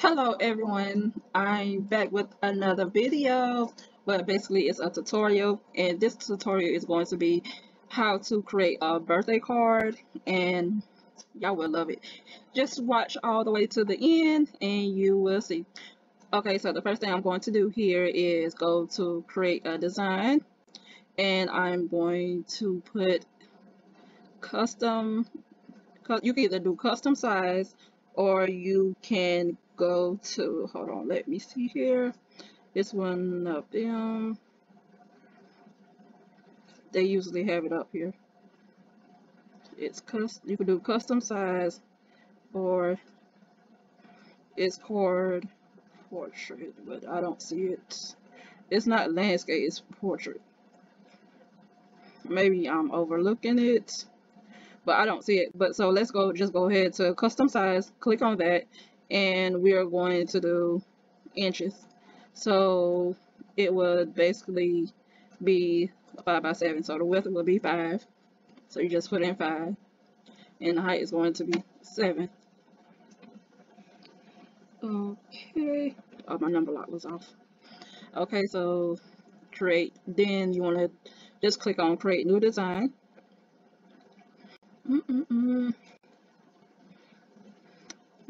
Hello everyone, I'm back with another video, but basically it's a tutorial and this tutorial is going to be how to create a birthday card and y'all will love it. Just watch all the way to the end and you will see. Okay, so the first thing I'm going to do here is go to create a design and I'm going to put custom, you can either do custom size or you can go to, hold on, let me see here. This one of them, they usually have it up here. It's custom, you can do custom size or it's called portrait, but I don't see it. It's not landscape, it's portrait. Maybe I'm overlooking it, but I don't see it. But so let's go, just go ahead to custom size, click on that, and we are going to do inches. So it would basically be 5 by 7. So the width will be 5. So you just put in 5. And the height is going to be 7. Okay. Oh, my number lock was off. Okay, so create. Then you want to just click on create new design. Mm -mm -mm.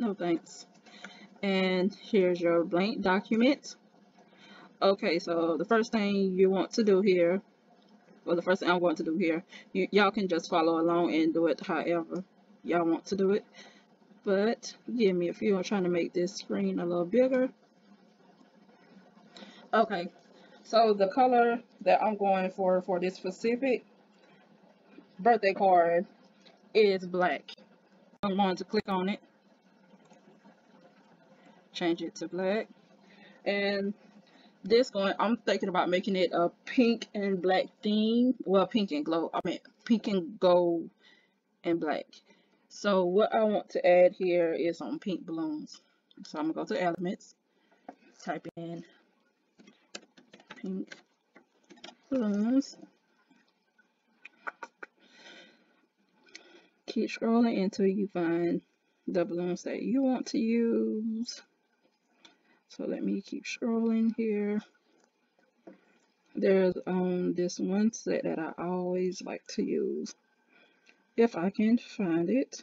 No thanks. And here's your blank document. Okay, so the first thing you want to do here, well the first thing I'm going to do here, y'all can just follow along and do it however y'all want to do it. But give me a few, I'm trying to make this screen a little bigger. Okay, so the color that I'm going for for this specific birthday card is black. I'm going to click on it change it to black. And this going I'm thinking about making it a pink and black theme. Well pink and glow I mean pink and gold and black. So what I want to add here is some pink balloons. So I'm gonna go to elements type in pink balloons. Keep scrolling until you find the balloons that you want to use so let me keep scrolling here. There's um this one set that I always like to use. If I can find it.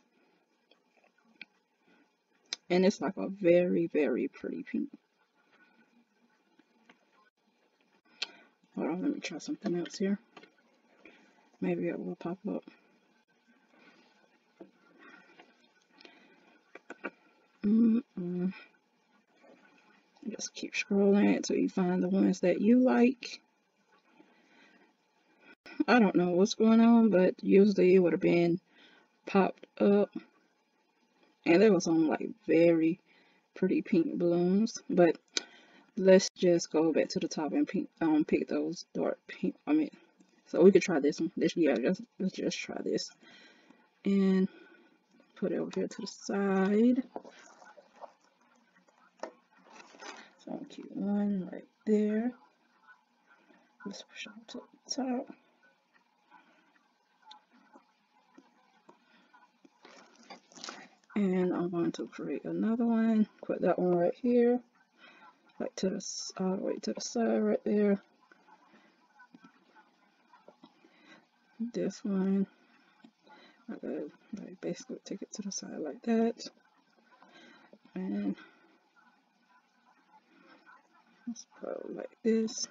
And it's like a very, very pretty pink. Hold on, let me try something else here. Maybe it will pop up. Mm -mm. Just keep scrolling until you find the ones that you like. I don't know what's going on, but usually it would have been popped up. And there was some like very pretty pink blooms, But let's just go back to the top and pink, um, pick those dark pink. I mean, so we could try this one. This, yeah, just, let's just try this. And put it over here to the side. So cute one right there. Let's push up to the top. And I'm going to create another one. Put that one right here. Like to the all the way to the side right there. This one. I gotta basically take it to the side like that. And Let's go like this.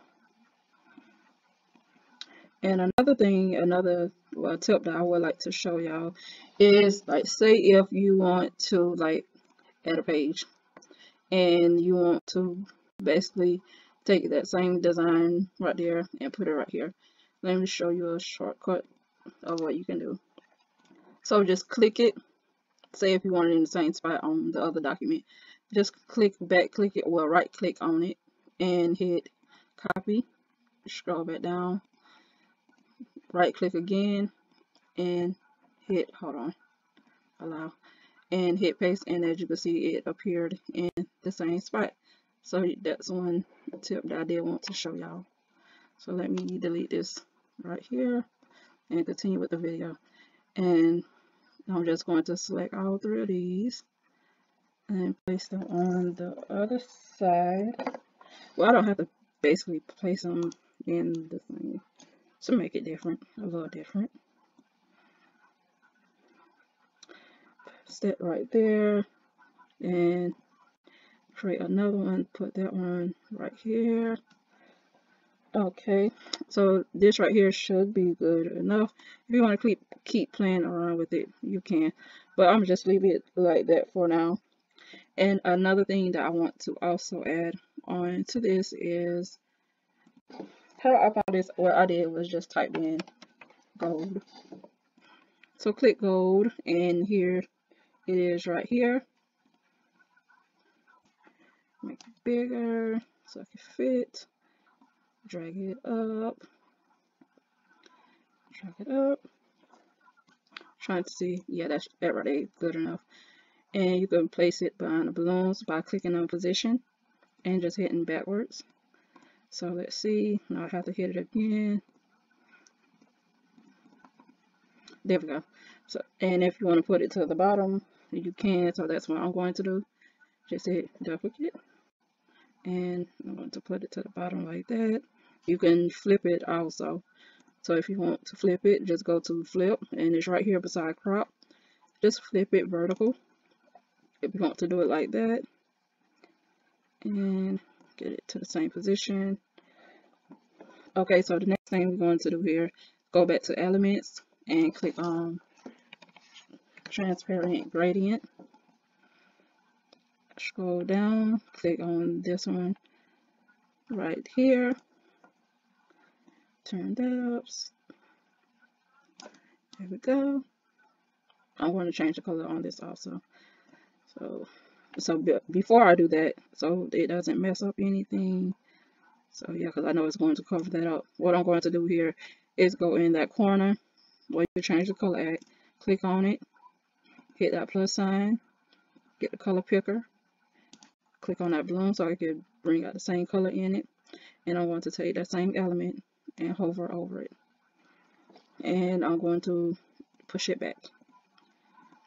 And another thing, another well, tip that I would like to show y'all is like say if you want to like add a page and you want to basically take that same design right there and put it right here. Let me show you a shortcut of what you can do. So just click it. Say if you want it in the same spot on the other document. Just click back, click it, well right click on it and hit copy scroll back down right click again and hit hold on allow and hit paste and as you can see it appeared in the same spot. So that's one tip that I did want to show y'all. So let me delete this right here and continue with the video. And I'm just going to select all three of these and place them on the other side. Well, I don't have to basically place them in the thing to make it different, a little different. Step right there and create another one, put that one right here. Okay, so this right here should be good enough. If you want to keep keep playing around with it, you can. But I'm just leave it like that for now. And another thing that I want to also add on to this is how I found this. What I did was just type in gold. So click gold, and here it is right here. Make it bigger so it can fit drag it up, drag it up. Trying to see, yeah, that's that right good enough. And you can place it behind the balloons by clicking on position and just hitting backwards. So let's see, now I have to hit it again. There we go. So, and if you want to put it to the bottom, you can. So that's what I'm going to do. Just hit duplicate. And I'm going to put it to the bottom like that you can flip it also so if you want to flip it just go to flip and it's right here beside crop just flip it vertical if you want to do it like that and get it to the same position okay so the next thing we're going to do here go back to elements and click on transparent gradient scroll down click on this one right here turn that up. There we go. I'm going to change the color on this also. So, so before I do that, so it doesn't mess up anything. So yeah, because I know it's going to cover that up. What I'm going to do here is go in that corner where you change the color at, click on it, hit that plus sign, get the color picker, click on that balloon so I can bring out the same color in it. And I'm going to take that same element and hover over it. And I'm going to push it back.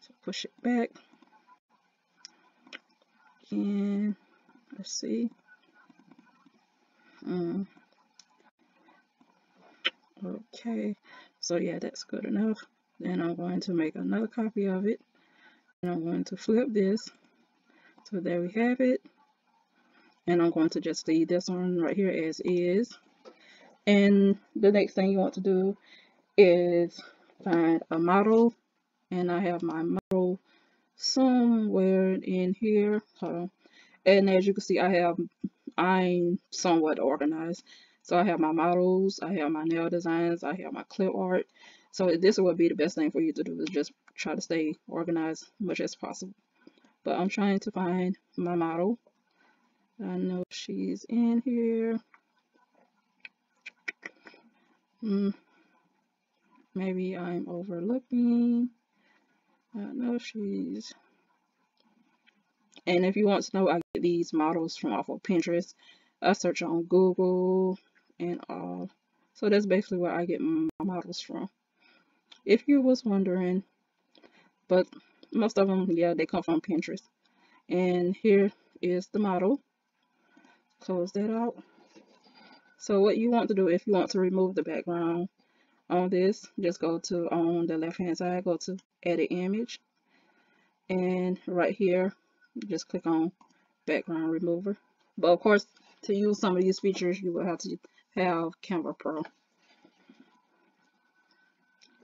So push it back. And let's see. Um, okay, so yeah, that's good enough. Then I'm going to make another copy of it. And I'm going to flip this. So there we have it. And I'm going to just leave this one right here as is. And the next thing you want to do is find a model. And I have my somewhere in here. And as you can see, I have, I'm somewhat organized. So I have my models, I have my nail designs, I have my clip art. So this would be the best thing for you to do is just try to stay organized as much as possible. But I'm trying to find my model. I know she's in here. Hmm. Maybe I'm overlooking. I know she's. And if you want to know, I get these models from off of Pinterest. I search on Google and all. So that's basically where I get my models from. If you was wondering, but most of them, yeah, they come from Pinterest. And here is the model. Close that out. So what you want to do if you want to remove the background on this, just go to on the left hand side, go to edit image. And right here, just click on background remover. But of course, to use some of these features, you will have to have Canva Pro.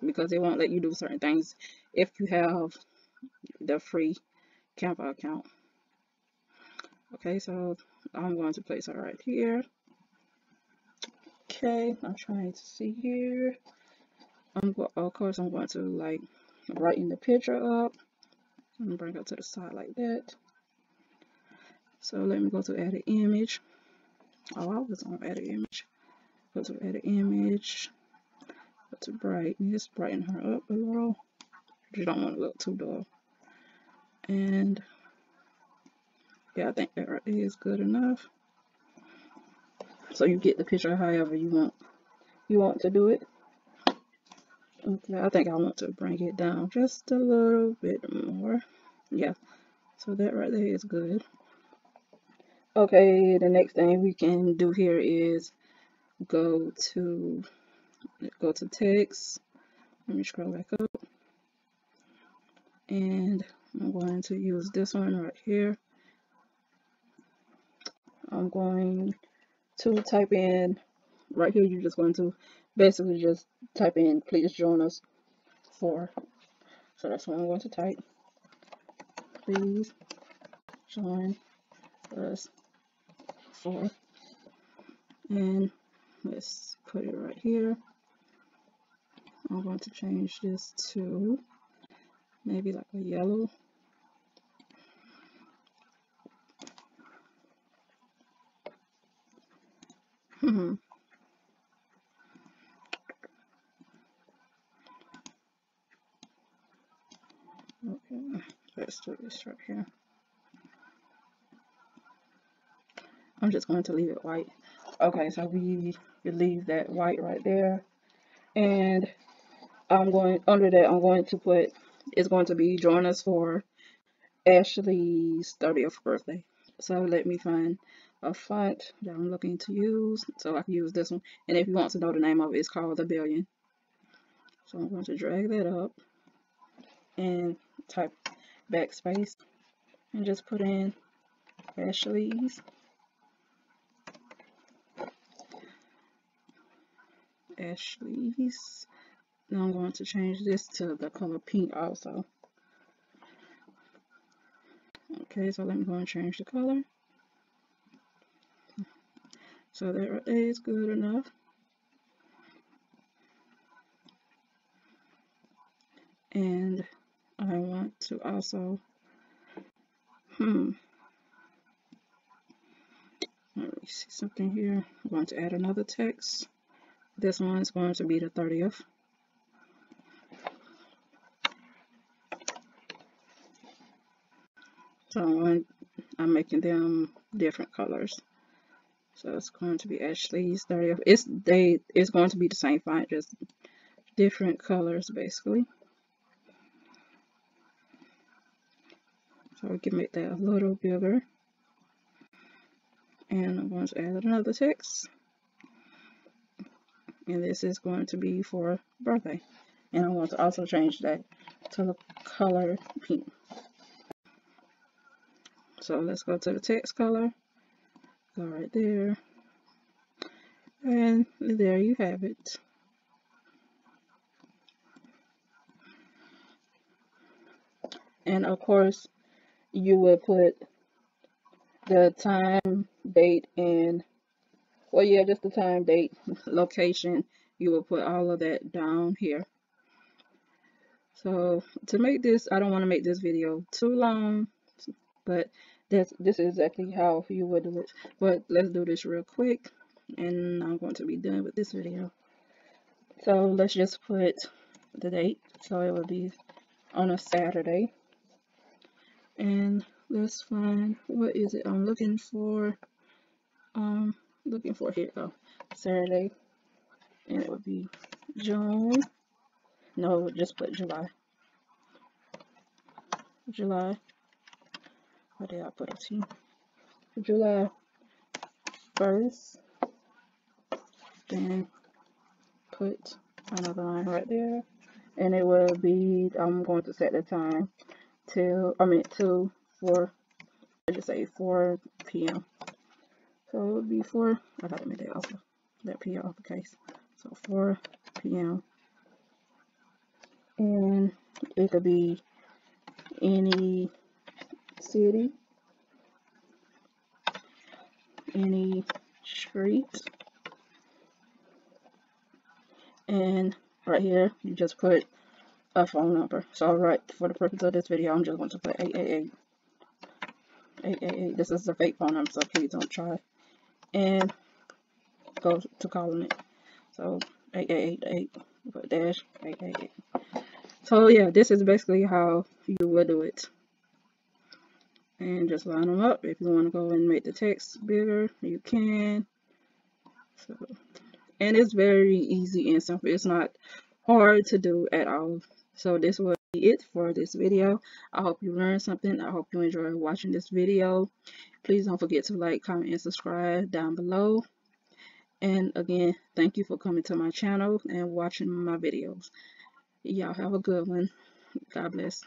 Because it won't let you do certain things if you have the free Canva account. Okay, so I'm going to place it right here. Okay, I'm trying to see here. I'm go of course I'm going to like brighten the picture up bring it to the side like that. So let me go to edit image. Oh, I was on edit image. Go to edit image. Go to brightness, brighten her up a little. You don't want to look too dull. And yeah, I think that is good enough so you get the picture however you want you want to do it okay I think I want to bring it down just a little bit more yeah So that right there is good. Okay, the next thing we can do here is go to go to text. Let me scroll back up. And I'm going to use this one right here. I'm going to type in right here you're just going to basically just type in please join us for so that's what I'm going to type. Please join us for and let's put it right here. I'm going to change this to maybe like a yellow hmm Okay, let's do this right here. I'm just going to leave it white. Okay, so we leave that white right there. And I'm going, under that, I'm going to put, it's going to be join us for Ashley's 30th birthday. So let me find a font that I'm looking to use. So I can use this one. And if you want to know the name of it, it's called The Billion. So I'm going to drag that up and type backspace and just put in Ashley's. Ashley's. Now I'm going to change this to the color pink also. Okay so let me go and change the color. So that is good enough. And to also, hmm, let me see something here. I'm going to add another text. This one is going to be the 30th. So I'm, making them different colors. So it's going to be Ashley's 30th. It's they it's going to be the same font, just different colors basically. So we can make that a little bigger. And I'm going to add another text. And this is going to be for birthday. And I want to also change that to the color pink. So let's go to the text color. Go right there. And there you have it. And of course, you would put the time, date, and well, yeah, just the time, date, location. You will put all of that down here. So to make this, I don't want to make this video too long, but this this is exactly how you would do it. But let's do this real quick, and I'm going to be done with this video. So let's just put the date. So it will be on a Saturday and let's find what is it I'm looking for? Um looking for here go Saturday. And it would be June. No just put July. July. What did I put a T July 1st then put another line right there. And it will be I'm going to set the time till I mean till four I just say 4 p.m. So it would be 4 I gotta make that off that p off the case. So 4 p.m. And it could be any city, any street, and right here you just put a phone number. So right for the purpose of this video, I'm just going to put 888. 888. This is a fake phone number, so please don't try. And go to calling it. So 8888 put dash 888. So yeah, this is basically how you would do it. And just line them up. If you want to go and make the text bigger, you can. So, and it's very easy and simple. It's not hard to do at all. So this will be it for this video. I hope you learned something. I hope you enjoyed watching this video. Please don't forget to like, comment, and subscribe down below. And again, thank you for coming to my channel and watching my videos. Y'all have a good one. God bless.